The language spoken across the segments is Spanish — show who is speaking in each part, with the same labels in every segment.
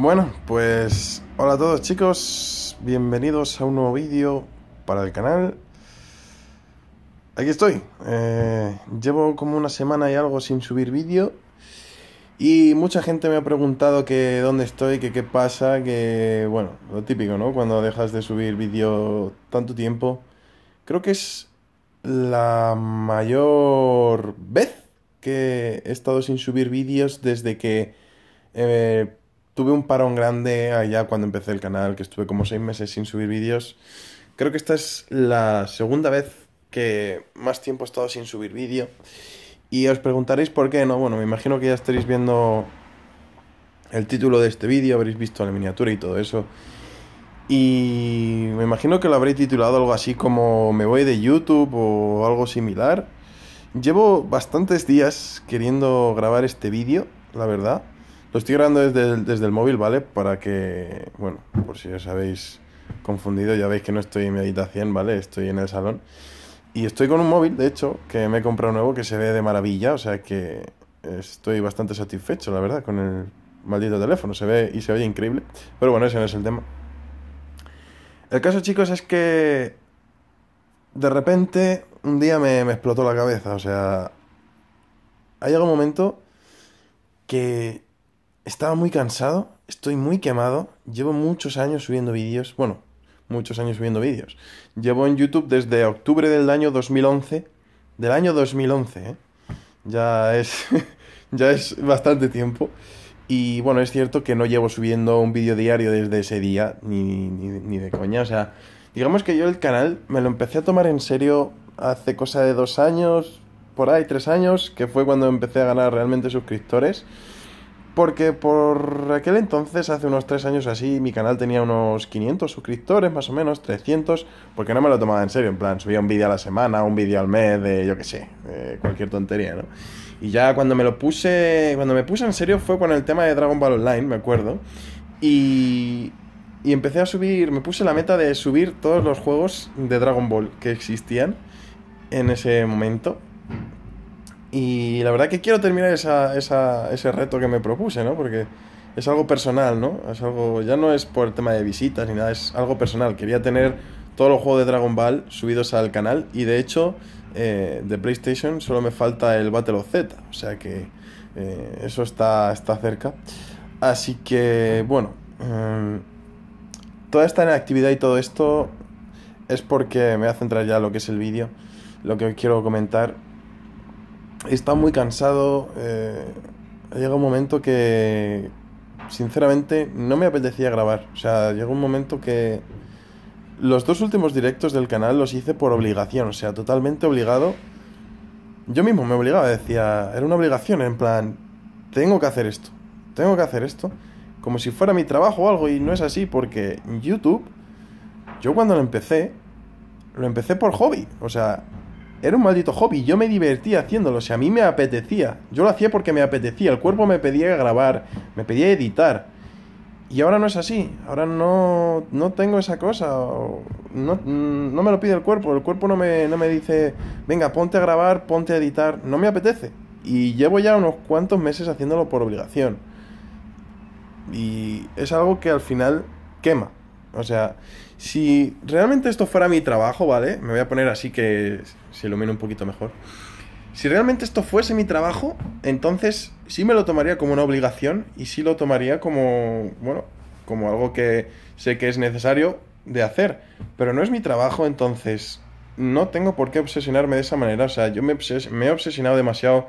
Speaker 1: Bueno, pues hola a todos chicos, bienvenidos a un nuevo vídeo para el canal. Aquí estoy, eh, llevo como una semana y algo sin subir vídeo y mucha gente me ha preguntado que dónde estoy, que qué pasa, que bueno, lo típico, ¿no? Cuando dejas de subir vídeo tanto tiempo. Creo que es la mayor vez que he estado sin subir vídeos desde que eh, tuve un parón grande allá cuando empecé el canal, que estuve como seis meses sin subir vídeos. Creo que esta es la segunda vez que más tiempo he estado sin subir vídeo. Y os preguntaréis por qué, ¿no? Bueno, me imagino que ya estaréis viendo el título de este vídeo, habréis visto la miniatura y todo eso. Y me imagino que lo habréis titulado algo así como Me voy de YouTube o algo similar. Llevo bastantes días queriendo grabar este vídeo, la verdad. Lo estoy grabando desde el, desde el móvil, ¿vale? Para que, bueno, por si os habéis confundido, ya veis que no estoy en mi habitación, ¿vale? Estoy en el salón. Y estoy con un móvil, de hecho, que me he comprado nuevo, que se ve de maravilla, o sea que estoy bastante satisfecho, la verdad, con el maldito teléfono. Se ve y se oye increíble. Pero bueno, ese no es el tema. El caso, chicos, es que de repente un día me, me explotó la cabeza. O sea, ha llegado un momento que estaba muy cansado, estoy muy quemado, llevo muchos años subiendo vídeos, bueno, muchos años subiendo vídeos. Llevo en YouTube desde octubre del año 2011, del año 2011, ¿eh? Ya es, ya es bastante tiempo. Y bueno, es cierto que no llevo subiendo un vídeo diario desde ese día, ni, ni, ni, de coña. O sea, digamos que yo el canal me lo empecé a tomar en serio hace cosa de dos años, por ahí, tres años, que fue cuando empecé a ganar realmente suscriptores. Porque por aquel entonces, hace unos tres años así, mi canal tenía unos 500 suscriptores, más o menos, 300, porque no me lo tomaba en serio, en plan, subía un vídeo a la semana, un vídeo al mes, de yo qué sé, de cualquier tontería, ¿no? Y ya cuando me lo puse, cuando me puse en serio fue con el tema de Dragon Ball Online, me acuerdo, y, y empecé a subir, me puse la meta de subir todos los juegos de Dragon Ball que existían en ese momento y la verdad que quiero terminar esa, esa, ese reto que me propuse, ¿no? Porque es algo personal, ¿no? Es algo, ya no es por el tema de visitas ni nada, es algo personal. Quería tener todos los juegos de Dragon Ball subidos al canal y de hecho eh, de PlayStation solo me falta el Battle of Z, o sea que eh, eso está, está cerca. Así que, bueno, eh, toda esta inactividad y todo esto es porque me voy a centrar ya en lo que es el vídeo, lo que quiero comentar estado muy cansado. Eh, un momento que, sinceramente, no me apetecía grabar. O sea, llegó un momento que los dos últimos directos del canal los hice por obligación, o sea, totalmente obligado. Yo mismo me obligaba, decía, era una obligación, en plan, tengo que hacer esto, tengo que hacer esto, como si fuera mi trabajo o algo, y no es así, porque YouTube, yo cuando lo empecé, lo empecé por hobby, o sea, era un maldito hobby, yo me divertía haciéndolo, o sea, a mí me apetecía. Yo lo hacía porque me apetecía, el cuerpo me pedía grabar, me pedía editar. Y ahora no es así, ahora no, no tengo esa cosa, no, no me lo pide el cuerpo, el cuerpo no me, no me dice, venga, ponte a grabar, ponte a editar, no me apetece. Y llevo ya unos cuantos meses haciéndolo por obligación. Y es algo que al final quema. O sea, si realmente esto fuera mi trabajo, ¿vale? Me voy a poner así que se ilumine un poquito mejor. Si realmente esto fuese mi trabajo, entonces sí me lo tomaría como una obligación y sí lo tomaría como, bueno, como algo que sé que es necesario de hacer. Pero no es mi trabajo, entonces no tengo por qué obsesionarme de esa manera. O sea, yo me, me he obsesionado demasiado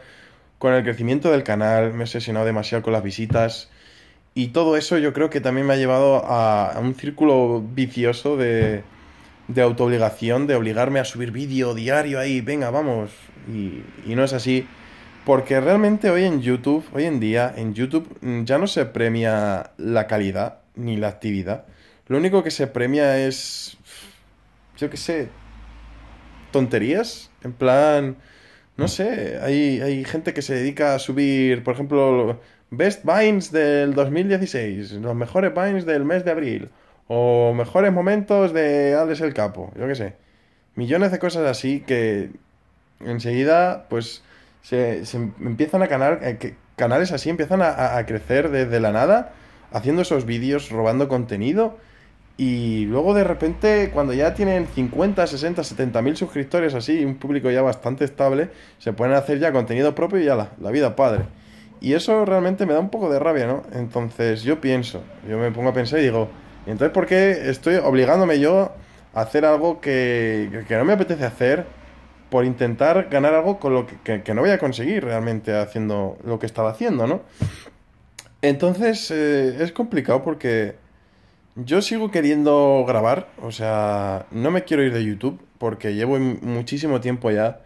Speaker 1: con el crecimiento del canal, me he obsesionado demasiado con las visitas. Y todo eso yo creo que también me ha llevado a, a un círculo vicioso de, de autoobligación, de obligarme a subir vídeo diario ahí, venga, vamos. Y, y, no es así. Porque realmente hoy en YouTube, hoy en día, en YouTube mm, ya no se premia la calidad ni la actividad. Lo único que se premia es, yo qué sé, tonterías. En plan, no sé, hay, hay gente que se dedica a subir, por ejemplo, Best Vines del 2016, los mejores Vines del mes de abril, o mejores momentos de Alex el Capo, yo qué sé. Millones de cosas así que enseguida, pues, se, empiezan a canal, eh, canales así empiezan a, a, crecer desde la nada haciendo esos vídeos, robando contenido. Y luego de repente, cuando ya tienen 50, 60, 70 mil suscriptores así, un público ya bastante estable, se pueden hacer ya contenido propio y ya la, la vida padre. Y eso realmente me da un poco de rabia, ¿no? Entonces yo pienso, yo me pongo a pensar y digo, ¿y entonces por qué estoy obligándome yo a hacer algo que, que no me apetece hacer por intentar ganar algo con lo que, que no voy a conseguir realmente haciendo lo que estaba haciendo, ¿no? Entonces eh, es complicado porque yo sigo queriendo grabar, o sea, no me quiero ir de YouTube porque llevo muchísimo tiempo ya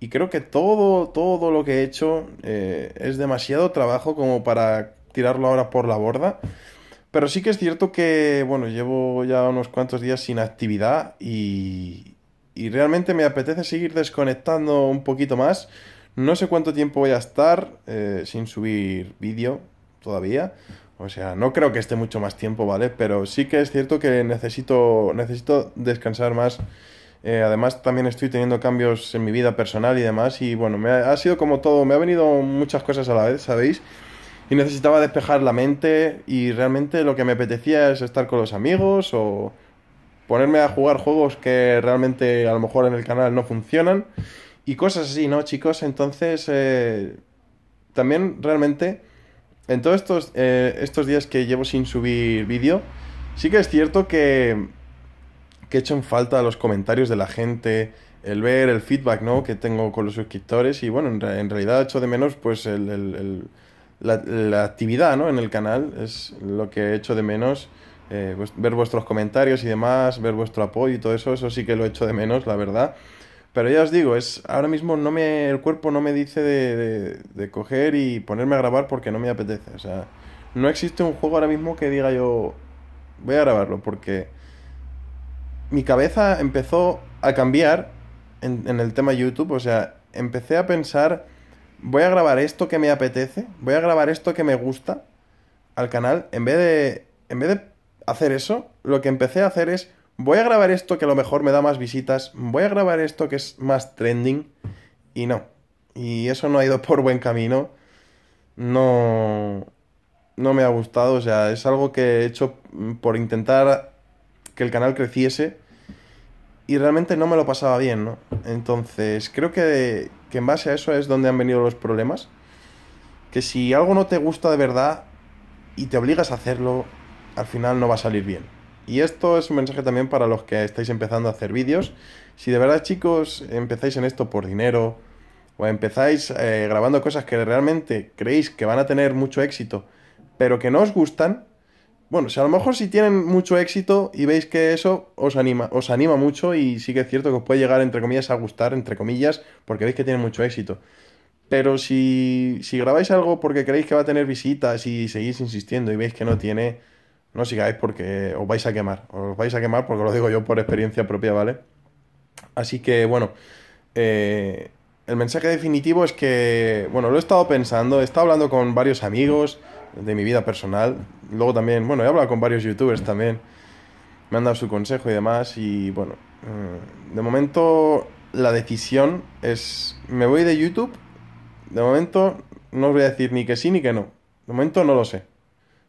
Speaker 1: y creo que todo, todo lo que he hecho eh, es demasiado trabajo como para tirarlo ahora por la borda. Pero sí que es cierto que, bueno, llevo ya unos cuantos días sin actividad y, y realmente me apetece seguir desconectando un poquito más. No sé cuánto tiempo voy a estar eh, sin subir vídeo todavía. O sea, no creo que esté mucho más tiempo, ¿vale? Pero sí que es cierto que necesito, necesito descansar más. Eh, además, también estoy teniendo cambios en mi vida personal y demás. Y bueno, me ha, sido como todo, me ha venido muchas cosas a la vez, ¿sabéis? Y necesitaba despejar la mente y realmente lo que me apetecía es estar con los amigos o ponerme a jugar juegos que realmente a lo mejor en el canal no funcionan y cosas así, ¿no, chicos? Entonces, eh, también realmente en todos estos, eh, estos días que llevo sin subir vídeo, sí que es cierto que, que he hecho en falta los comentarios de la gente, el ver el feedback ¿no? que tengo con los suscriptores y bueno, en, realidad he hecho de menos pues el, la, actividad ¿no? en el canal, es lo que he hecho de menos. Eh, pues, ver vuestros comentarios y demás, ver vuestro apoyo y todo eso, eso sí que lo he hecho de menos, la verdad. Pero ya os digo, es ahora mismo no me el cuerpo no me dice de, de, coger y ponerme a grabar porque no me apetece. O sea, no existe un juego ahora mismo que diga yo voy a grabarlo porque mi cabeza empezó a cambiar en, el tema YouTube. O sea, empecé a pensar voy a grabar esto que me apetece, voy a grabar esto que me gusta al canal en vez de en vez de hacer eso, lo que empecé a hacer es voy a grabar esto que a lo mejor me da más visitas, voy a grabar esto que es más trending y no. Y eso no ha ido por buen camino. No no me ha gustado, o sea, es algo que he hecho por intentar que el canal creciese y realmente no me lo pasaba bien, ¿no? Entonces, creo que, que en base a eso es donde han venido los problemas. Que si algo no te gusta de verdad y te obligas a hacerlo, al final no va a salir bien. Y esto es un mensaje también para los que estáis empezando a hacer vídeos. Si de verdad, chicos, empezáis en esto por dinero o empezáis eh, grabando cosas que realmente creéis que van a tener mucho éxito, pero que no os gustan, bueno, si a lo mejor si tienen mucho éxito y veis que eso os anima, os anima mucho y sí que es cierto que os puede llegar, entre comillas, a gustar, entre comillas, porque veis que tiene mucho éxito. Pero si, si grabáis algo porque creéis que va a tener visitas y seguís insistiendo y veis que no tiene, no sigáis porque os vais a quemar. Os vais a quemar porque lo digo yo por experiencia propia, ¿vale? Así que, bueno, eh, el mensaje definitivo es que, bueno, lo he estado pensando, he estado hablando con varios amigos de mi vida personal. Luego también, bueno, he hablado con varios youtubers también. Me han dado su consejo y demás. Y bueno, eh, de momento la decisión es, me voy de YouTube. De momento no os voy a decir ni que sí ni que no. De momento no lo sé.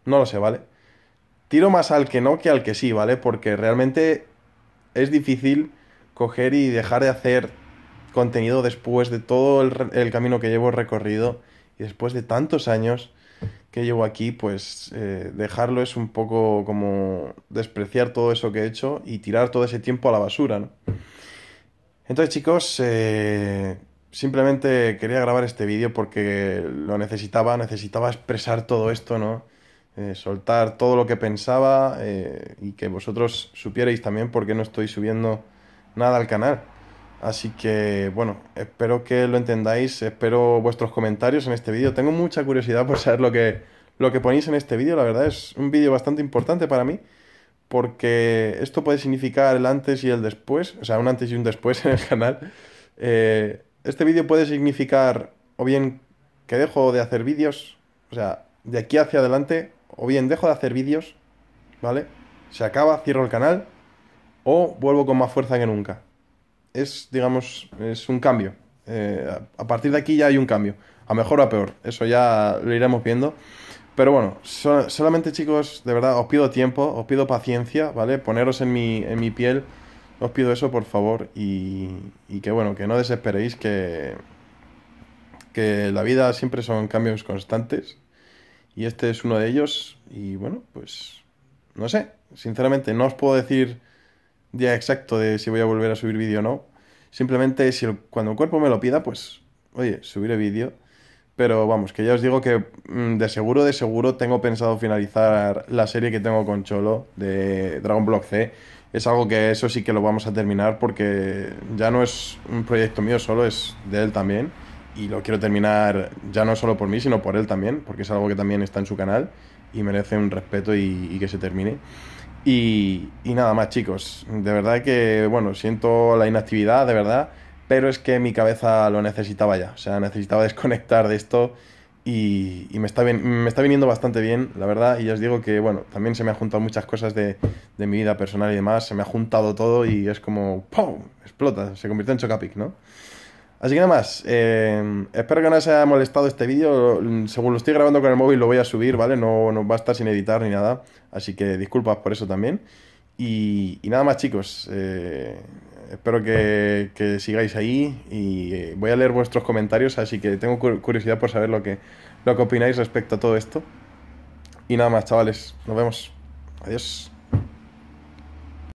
Speaker 1: No lo sé, ¿vale? tiro más al que no que al que sí, ¿vale? Porque realmente es difícil coger y dejar de hacer contenido después de todo el, camino que llevo recorrido y después de tantos años que llevo aquí, pues eh, dejarlo es un poco como despreciar todo eso que he hecho y tirar todo ese tiempo a la basura, ¿no? Entonces chicos, eh, simplemente quería grabar este vídeo porque lo necesitaba, necesitaba expresar todo esto, ¿no? Eh, soltar todo lo que pensaba y que vosotros supierais también por qué no estoy subiendo nada al canal. Así que, bueno, espero que lo entendáis, espero vuestros comentarios en este vídeo. Tengo mucha curiosidad por saber lo que, lo que ponéis en este vídeo, la verdad es un vídeo bastante importante para mí, porque esto puede significar el antes y el después, o sea, un antes y un después en el canal. Eh, este vídeo puede significar o bien que dejo de hacer vídeos, o sea, de aquí hacia adelante o bien dejo de hacer vídeos, ¿vale? Se acaba, cierro el canal, o vuelvo con más fuerza que nunca. Es, digamos, es un cambio. Eh, a partir de aquí ya hay un cambio. A mejor o a peor. Eso ya lo iremos viendo. Pero bueno, solamente chicos, de verdad, os pido tiempo, os pido paciencia, ¿vale? Poneros en mi, en mi piel, os pido eso por favor y, y que bueno, que no desesperéis, que, que la vida siempre son cambios constantes y este es uno de ellos y bueno, pues no sé, sinceramente no os puedo decir día exacto de si voy a volver a subir vídeo o no, simplemente si cuando el cuerpo me lo pida, pues oye, subiré vídeo. Pero vamos, que ya os digo que mm, de seguro, de seguro tengo pensado finalizar la serie que tengo con Cholo de Dragon Block C. Es algo que eso sí que lo vamos a terminar porque ya no es un proyecto mío solo, es de él también y lo quiero terminar ya no solo por mí, sino por él también, porque es algo que también está en su canal y merece un respeto y, que se termine. Y, y, nada más, chicos. De verdad que, bueno, siento la inactividad, de verdad, pero es que mi cabeza lo necesitaba ya. O sea, necesitaba desconectar de esto y, y me, está bien, me está viniendo bastante bien, la verdad. Y ya os digo que, bueno, también se me han juntado muchas cosas de, de mi vida personal y demás. Se me ha juntado todo y es como, ¡pum! Explota, se convierte en Chocapic, ¿no? Así que nada más, eh, espero que no os haya molestado este vídeo, según lo estoy grabando con el móvil lo voy a subir, ¿vale? No, no va a estar sin editar ni nada, así que disculpas por eso también. Y, nada más chicos, eh, espero que, sigáis ahí y eh, voy a leer vuestros comentarios, así que tengo curiosidad por saber lo que, lo que opináis respecto a todo esto. Y nada más chavales, nos vemos, adiós.